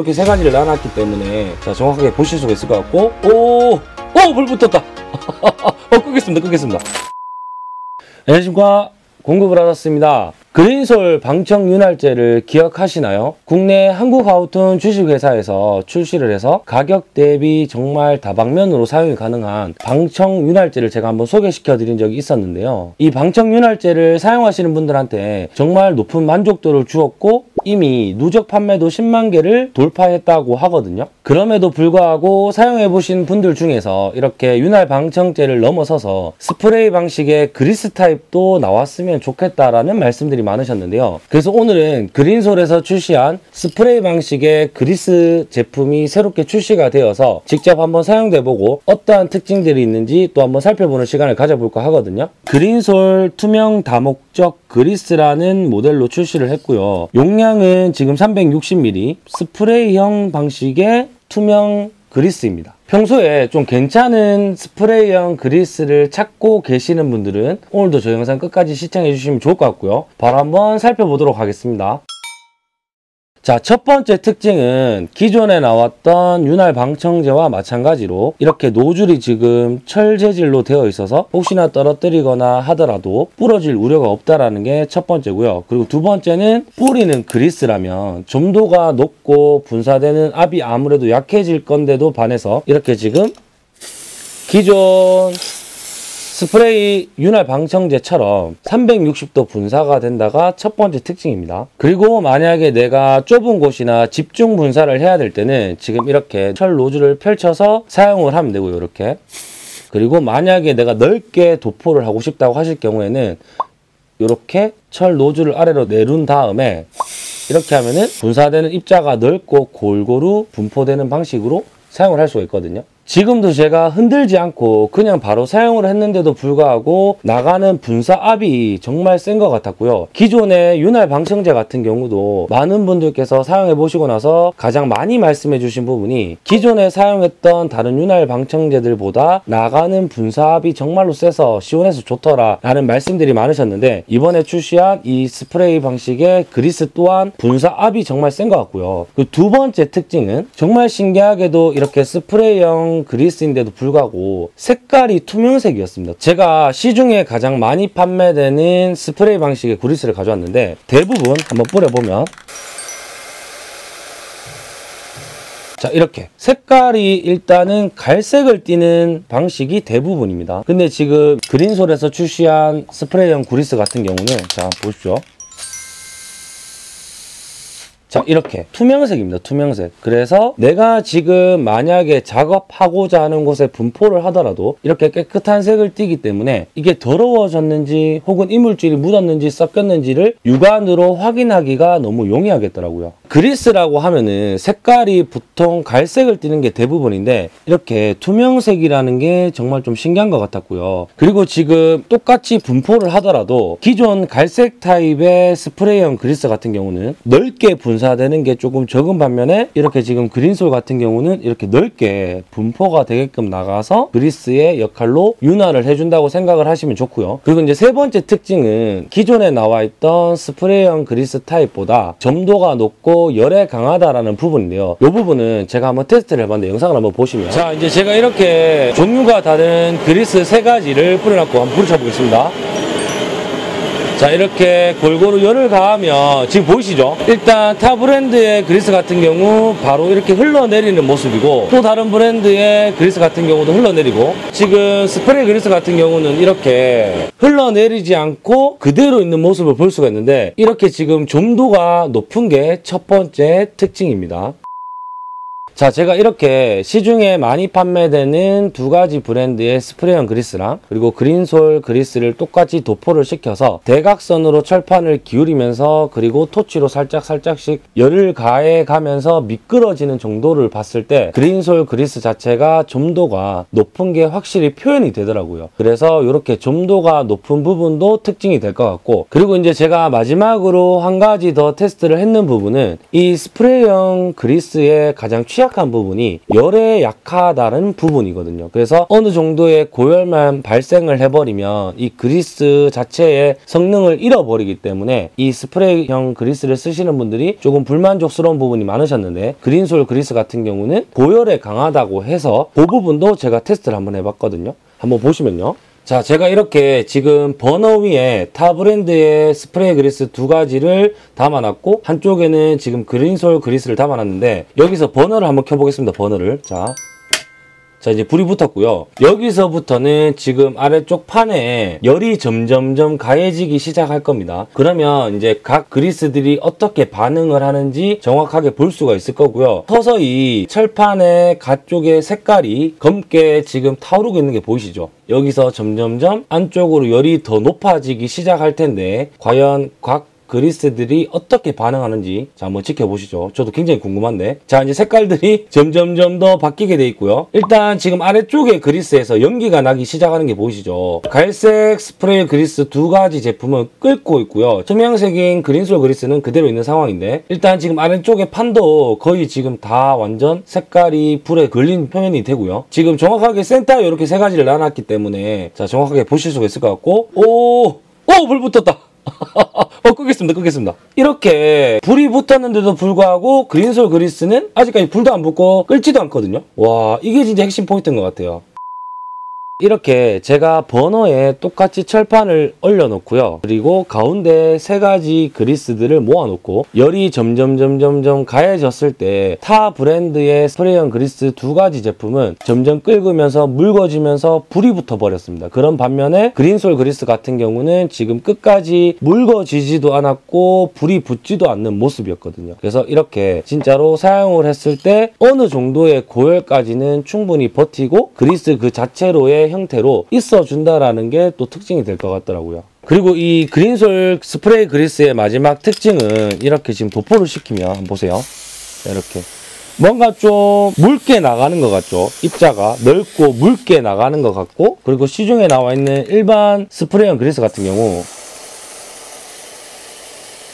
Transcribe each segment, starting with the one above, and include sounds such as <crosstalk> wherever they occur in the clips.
이렇게 세 가지를 나눴기 때문에 자 정확하게 보실 수가 있을 것 같고. 오오 불 붙었다. <laughs> 어 끄겠습니다 끄겠습니다. 안녕하십니까. 공급을 받았습니다 그린솔 방청 윤활제를 기억하시나요? 국내 한국하우튼 주식회사에서 출시를 해서 가격 대비 정말 다방면으로 사용이 가능한 방청 윤활제를 제가 한번 소개시켜 드린 적이 있었는데요. 이 방청 윤활제를 사용하시는 분들한테 정말 높은 만족도를 주었고 이미 누적 판매도 10만 개를 돌파했다고 하거든요. 그럼에도 불구하고 사용해 보신 분들 중에서 이렇게 윤활 방청제를 넘어서서 스프레이 방식의 그리스 타입도 나왔으면 좋겠다라는 말씀들이 분들이 많으셨는데요. 그래서 오늘은 그린솔에서 출시한 스프레이 방식의 그리스 제품이 새롭게 출시가 되어서 직접 한번 사용돼보고 어떠한 특징들이 있는지 또 한번 살펴보는 시간을 가져볼까 하거든요. 그린솔 투명 다목적 그리스라는 모델로 출시를 했고요. 용량은 지금 360ml 스프레이형 방식의 투명 그리스입니다. 평소에 좀 괜찮은 스프레이형 그리스를 찾고 계시는 분들은 오늘도 저 영상 끝까지 시청해 주시면 좋을 것 같고요. 바로 한번 살펴보도록 하겠습니다. 자, 첫 번째 특징은 기존에 나왔던 윤활 방청제와 마찬가지로 이렇게 노즐이 지금 철 재질로 되어 있어서 혹시나 떨어뜨리거나 하더라도 부러질 우려가 없다라는 게 첫 번째고요. 그리고 두 번째는 뿌리는 그리스라면 점도가 높고 분사되는 압이 아무래도 약해질 건데도 반해서 이렇게 지금 기존 스프레이 윤활 방청제처럼 360도 분사가 된다가 첫 번째 특징입니다. 그리고 만약에 내가 좁은 곳이나 집중 분사를 해야 될 때는 지금 이렇게 철 노즐을 펼쳐서 사용을 하면 되고요. 이렇게. 그리고 만약에 내가 넓게 도포를 하고 싶다고 하실 경우에는 이렇게 철 노즐을 아래로 내룬 다음에 이렇게 하면은 분사되는 입자가 넓고 골고루 분포되는 방식으로 사용을 할 수가 있거든요. 지금도 제가 흔들지 않고 그냥 바로 사용을 했는데도 불구하고 나가는 분사 압이 정말 센 것 같았고요. 기존의 윤활 방청제 같은 경우도 많은 분들께서 사용해 보시고 나서 가장 많이 말씀해 주신 부분이 기존에 사용했던 다른 윤활 방청제들보다 나가는 분사 압이 정말로 세서 시원해서 좋더라 라는 말씀들이 많으셨는데 이번에 출시한 이 스프레이 방식의 그리스 또한 분사 압이 정말 센 것 같고요. 그 두 번째 특징은 정말 신기하게도 이렇게 스프레이형 그리스인데도 불구하고 색깔이 투명색이었습니다. 제가 시중에 가장 많이 판매되는 스프레이 방식의 그리스를 가져왔는데 대부분 한번 뿌려보면 자 이렇게. 색깔이 일단은 갈색을 띠는 방식이 대부분입니다. 근데 지금 그린솔에서 출시한 스프레이형 구리스 같은 경우는 자 보십시오 자 이렇게. 투명색입니다 투명색. 그래서 내가 지금 만약에 작업하고자 하는 곳에 분포를 하더라도 이렇게 깨끗한 색을 띠기 때문에 이게 더러워졌는지 혹은 이물질이 묻었는지 섞였는지를 육안으로 확인하기가 너무 용이하겠더라고요. 그리스라고 하면은 색깔이 보통 갈색을 띠는 게 대부분인데 이렇게 투명색이라는 게 정말 좀 신기한 것 같았고요. 그리고 지금 똑같이 분포를 하더라도 기존 갈색 타입의 스프레이형 그리스 같은 경우는 넓게 분 분사되는 게 조금 적은 반면에 이렇게 지금 그린솔 같은 경우는 이렇게 넓게 분포가 되게끔 나가서 그리스의 역할로 윤활을 해준다고 생각을 하시면 좋고요. 그리고 이제 세 번째 특징은 기존에 나와 있던 스프레이형 그리스 타입보다 점도가 높고 열에 강하다라는 부분인데요. 이 부분은 제가 한번 테스트를 해봤는데 영상을 한번 보시면 자 이제 제가 이렇게 종류가 다른 그리스 세 가지를 뿌려놨고 한번 부르쳐 보겠습니다. 자 이렇게 골고루 열을 가하면 지금 보이시죠? 일단 타 브랜드의 그리스 같은 경우 바로 이렇게 흘러내리는 모습이고 또 다른 브랜드의 그리스 같은 경우도 흘러내리고 지금 스프레이 그리스 같은 경우는 이렇게 흘러내리지 않고 그대로 있는 모습을 볼 수가 있는데 이렇게 지금 점도가 높은 게 첫 번째 특징입니다. 자 제가 이렇게 시중에 많이 판매되는 두 가지 브랜드의 스프레이형 그리스랑 그리고 그린솔 그리스를 똑같이 도포를 시켜서 대각선으로 철판을 기울이면서 그리고 토치로 살짝 살짝씩 열을 가해 가면서 미끄러지는 정도를 봤을 때 그린솔 그리스 자체가 점도가 높은 게 확실히 표현이 되더라고요. 그래서 이렇게 점도가 높은 부분도 특징이 될 것 같고 그리고 이제 제가 마지막으로 한 가지 더 테스트를 했는 부분은 이 스프레이형 그리스의 가장 취약한 부분이 열에 약하다는 부분이거든요. 그래서 어느 정도의 고열만 발생을 해버리면 이 그리스 자체의 성능을 잃어버리기 때문에 이 스프레이형 그리스를 쓰시는 분들이 조금 불만족스러운 부분이 많으셨는데 그린솔 그리스 같은 경우는 고열에 강하다고 해서 그 부분도 제가 테스트를 한번 해봤거든요. 한번 보시면요. 자, 제가 이렇게 지금 버너 위에 타 브랜드의 스프레이 그리스 두 가지를 담아놨고 한쪽에는 지금 그린솔 그리스를 담아놨는데 여기서 버너를 한번 켜보겠습니다. 버너를. 자, 자 이제 불이 붙었고요. 여기서부터는 지금 아래쪽 판에 열이 점점점 가해지기 시작할 겁니다. 그러면 이제 각 그리스들이 어떻게 반응을 하는지 정확하게 볼 수가 있을 거고요. 서서히 철판의 가쪽의 색깔이 검게 지금 타오르고 있는 게 보이시죠? 여기서 점점점 안쪽으로 열이 더 높아지기 시작할 텐데 과연 각 그리스들이 어떻게 반응하는지 자 한번 지켜보시죠. 저도 굉장히 궁금한데 자 이제 색깔들이 <laughs> 점점점 더 바뀌게 돼 있고요. 일단 지금 아래쪽에 그리스에서 연기가 나기 시작하는 게 보이시죠. 갈색 스프레이 그리스 두 가지 제품은 끓고 있고요. 투명색인 그린솔 그리스는 그대로 있는 상황인데 일단 지금 아래쪽에 판도 거의 지금 다 완전 색깔이 불에 그을린 표현이 되고요. 지금 정확하게 센터 이렇게 세 가지를 나눴기 때문에 자 정확하게 보실 수가 있을 것 같고 오! 오! 불 붙었다! 어, 끄겠습니다, 끄겠습니다. 이렇게 불이 붙었는데도 불구하고 그린솔 그리스는 아직까지 불도 안 붙고 끓지도 않거든요. 와, 이게 진짜 핵심 포인트인 것 같아요. 이렇게 제가 버너에 똑같이 철판을 올려놓고요. 그리고 가운데 세 가지 그리스들을 모아놓고 열이 점점 점점점 가해졌을 때 타 브랜드의 스프레이형 그리스 두 가지 제품은 점점 끓으면서 묽어지면서 불이 붙어 버렸습니다. 그런 반면에 그린솔 그리스 같은 경우는 지금 끝까지 묽어지지도 않았고 불이 붙지도 않는 모습이었거든요. 그래서 이렇게 진짜로 사용을 했을 때 어느 정도의 고열까지는 충분히 버티고 그리스 그 자체로의 형태로 있어준다라는 게 또 특징이 될 것 같더라고요. 그리고 이 그린솔 스프레이 그리스의 마지막 특징은 이렇게 지금 도포를 시키면 보세요. 이렇게 뭔가 좀 묽게 나가는 것 같죠. 입자가 넓고 묽게 나가는 것 같고 그리고 시중에 나와 있는 일반 스프레이형 그리스 같은 경우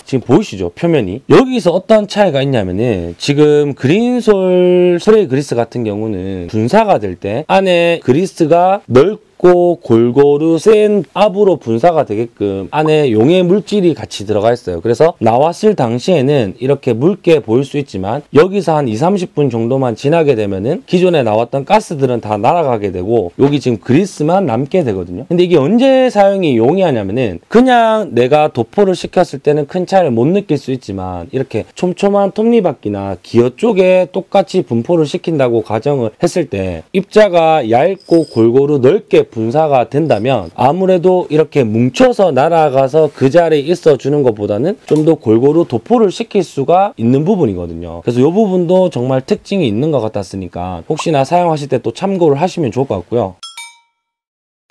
지금 보이시죠? 표면이. 여기서 어떤 차이가 있냐면은 지금 그린솔 스프레이 그리스 같은 경우는 분사가 될 때 안에 그리스가 넓고 고 골고루 센 압으로 분사가 되게끔 안에 용해 물질이 같이 들어가 있어요. 그래서 나왔을 당시에는 이렇게 묽게 보일 수 있지만 여기서 한 2, 30분 정도만 지나게 되면은 기존에 나왔던 가스들은 다 날아가게 되고 여기 지금 그리스만 남게 되거든요. 근데 이게 언제 사용이 용이하냐면은 그냥 내가 도포를 시켰을 때는 큰 차이를 못 느낄 수 있지만 이렇게 촘촘한 톱니바퀴나 기어 쪽에 똑같이 분포를 시킨다고 가정을 했을 때 입자가 얇고 골고루 넓게 분사가 된다면 아무래도 이렇게 뭉쳐서 날아가서 그 자리에 있어 주는 것보다는 좀 더 골고루 도포를 시킬 수가 있는 부분이거든요. 그래서 이 부분도 정말 특징이 있는 것 같았으니까 혹시나 사용하실 때 또 참고를 하시면 좋을 것 같고요.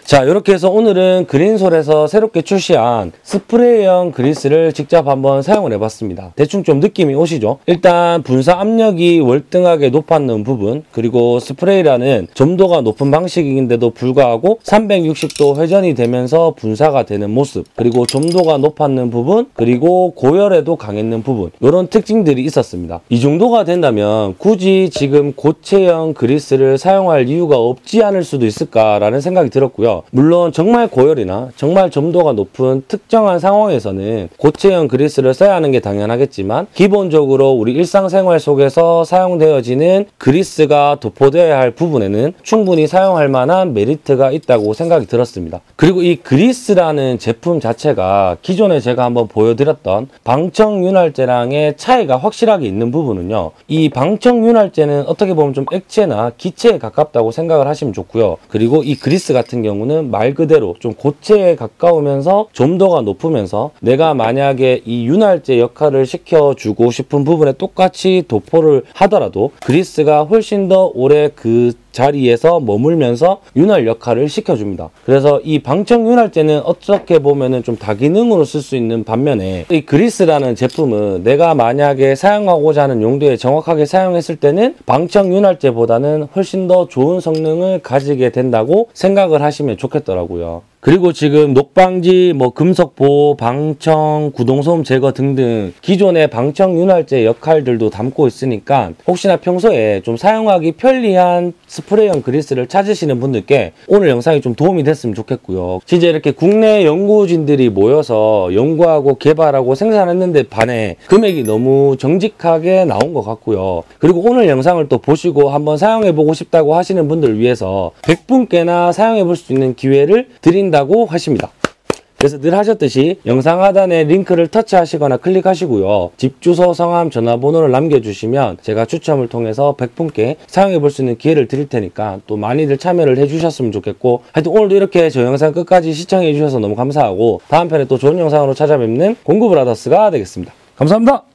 자 이렇게 해서 오늘은 그린솔에서 새롭게 출시한 스프레이형 그리스를 직접 한번 사용을 해봤습니다. 대충 좀 느낌이 오시죠? 일단 분사 압력이 월등하게 높았는 부분 그리고 스프레이라는 점도가 높은 방식인데도 불구하고 360도 회전이 되면서 분사가 되는 모습 그리고 점도가 높았는 부분 그리고 고열에도 강했는 부분 이런 특징들이 있었습니다. 이 정도가 된다면 굳이 지금 고체형 그리스를 사용할 이유가 없지 않을 수도 있을까라는 생각이 들었고요. 물론 정말 고열이나 정말 점도가 높은 특정한 상황에서는 고체형 그리스를 써야 하는 게 당연하겠지만 기본적으로 우리 일상생활 속에서 사용되어지는 그리스가 도포되어야 할 부분에는 충분히 사용할 만한 메리트가 있다고 생각이 들었습니다. 그리고 이 그리스라는 제품 자체가 기존에 제가 한번 보여드렸던 방청윤활제랑의 차이가 확실하게 있는 부분은요. 이 방청윤활제는 어떻게 보면 좀 액체나 기체에 가깝다고 생각을 하시면 좋고요. 그리고 이 그리스 같은 경우는 경우는 말 그대로 좀 고체에 가까우면서 점도가 높으면서 내가 만약에 이 윤활제 역할을 시켜주고 싶은 부분에 똑같이 도포를 하더라도 그리스가 훨씬 더 오래 그 자리에서 머물면서 윤활 역할을 시켜줍니다. 그래서 이 방청 윤활제는 어떻게 보면은 좀 다기능으로 쓸 수 있는 반면에 이 그리스라는 제품은 내가 만약에 사용하고자 하는 용도에 정확하게 사용했을 때는 방청 윤활제보다는 훨씬 더 좋은 성능을 가지게 된다고 생각을 하시면 좋겠더라고요. 그리고 지금 녹방지, 뭐 금속 보호, 방청, 구동소음 제거 등등 기존의 방청 윤활제 역할들도 담고 있으니까 혹시나 평소에 좀 사용하기 편리한 스프레이형 그리스를 찾으시는 분들께 오늘 영상이 좀 도움이 됐으면 좋겠고요. 진짜 이렇게 국내 연구진들이 모여서 연구하고 개발하고 생산했는데 반해 금액이 너무 정직하게 나온 것 같고요. 그리고 오늘 영상을 또 보시고 한번 사용해보고 싶다고 하시는 분들을 위해서 100분께나 사용해볼 수 있는 기회를 드린 다고 하십니다. 그래서 늘 하셨듯이 영상 하단에 링크를 터치하시거나 클릭하시고요. 집 주소, 성함, 전화번호를 남겨주시면 제가 추첨을 통해서 100분께 사용해 볼 수 있는 기회를 드릴 테니까 또 많이들 참여를 해주셨으면 좋겠고 하여튼 오늘도 이렇게 저 영상 끝까지 시청해 주셔서 너무 감사하고 다음 편에 또 좋은 영상으로 찾아뵙는 공구브라더스가 되겠습니다. 감사합니다.